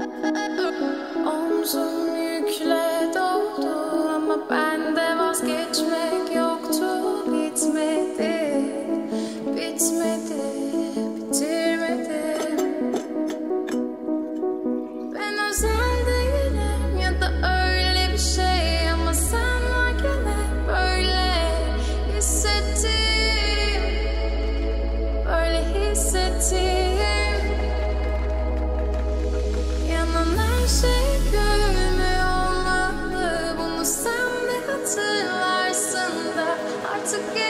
I'm once again.